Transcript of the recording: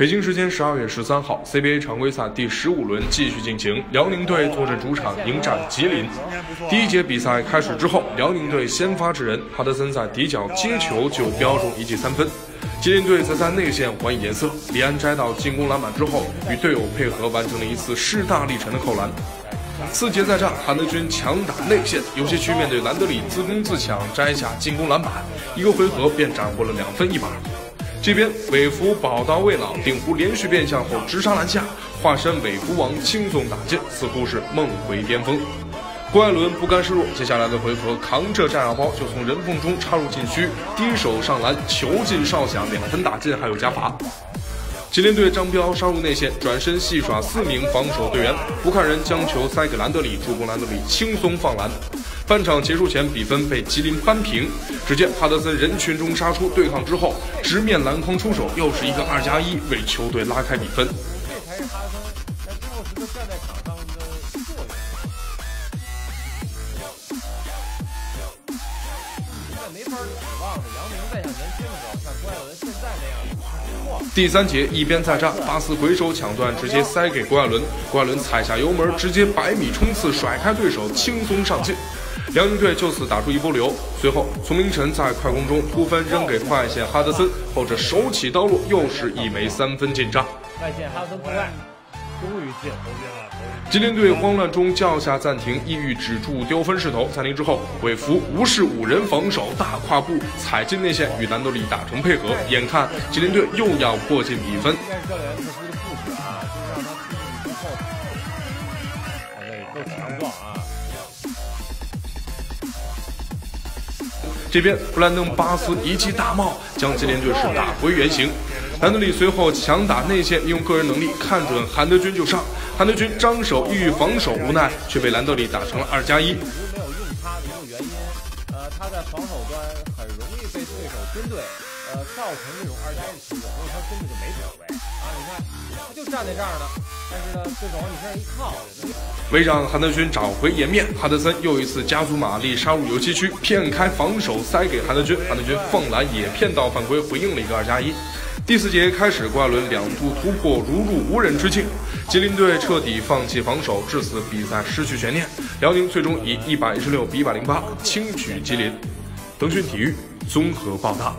北京时间十二月十三号，CBA 常规赛第十五轮继续进行，辽宁队坐镇主场迎战吉林。第一节比赛开始之后，辽宁队先发制人，哈德森在底角接球就标中一记三分。吉林队则在内线还以颜色，李安摘到进攻篮板之后，与队友配合完成了一次势大力沉的扣篮。次节再战，韩德君强打内线，游戏区面对兰德里自攻自抢摘下进攻篮板，一个回合便斩获了两分一板。这边韦弗宝刀未老，顶湖连续变向后直杀篮下，化身韦弗王轻松打进，似乎是梦回巅峰。郭艾伦不甘示弱，接下来的回合扛着炸药包就从人缝中插入禁区，低手上篮，球进哨响，两分打进，还有加罚。吉林队张彪杀入内线，转身戏耍四名防守队员，不看人将球塞给兰德里，助攻兰德里轻松放篮。半场结束前，比分被吉林扳平。只见哈德森人群中杀出，对抗之后直面篮筐出手，又是一个二加一，为球队拉开比分。这才是哈德森在最后时刻站在场上没法指望着杨明再像年轻的时候，像郭艾伦现在那样第三节一边再战，巴斯回手抢断，直接塞给郭艾伦，郭艾伦踩下油门，直接百米冲刺甩开对手，轻松上进。辽宁队就此打出一波流，随后丛明晨在快攻中突分扔给外线哈德森，后者手起刀落，又是一枚三分进账。外线哈德森破外，终于进投进了。吉林队慌乱中叫下暂停，意欲止住丢分势头。暂停之后，韦弗无视五人防守，大跨步踩进内线，与兰德里打成配合。眼看吉林队又要迫近比分。这边布兰登·巴斯一记大帽，将吉林队是打回原形。兰德里随后强打内线，用个人能力看准韩德君就上。韩德君张手欲防守，无奈却被兰德里打成了二加一。没有用他的一个原因，呃，他在防守端很容易被对手针对，呃，造成这种二加一的情况，所以他根本就没走位啊！你看，他就站在这儿呢，但是呢，对手往你身上一靠。为让韩德君找回颜面，哈德森又一次加足马力杀入游戏区，骗开防守，塞给韩德君。韩德君放篮也骗到犯规，回应了一个二加一。第四节开始，郭艾伦两度突破如入无人之境，吉林队彻底放弃防守，至此比赛失去悬念。辽宁最终以一百一十六比一百零八轻取吉林。腾讯体育综合报道。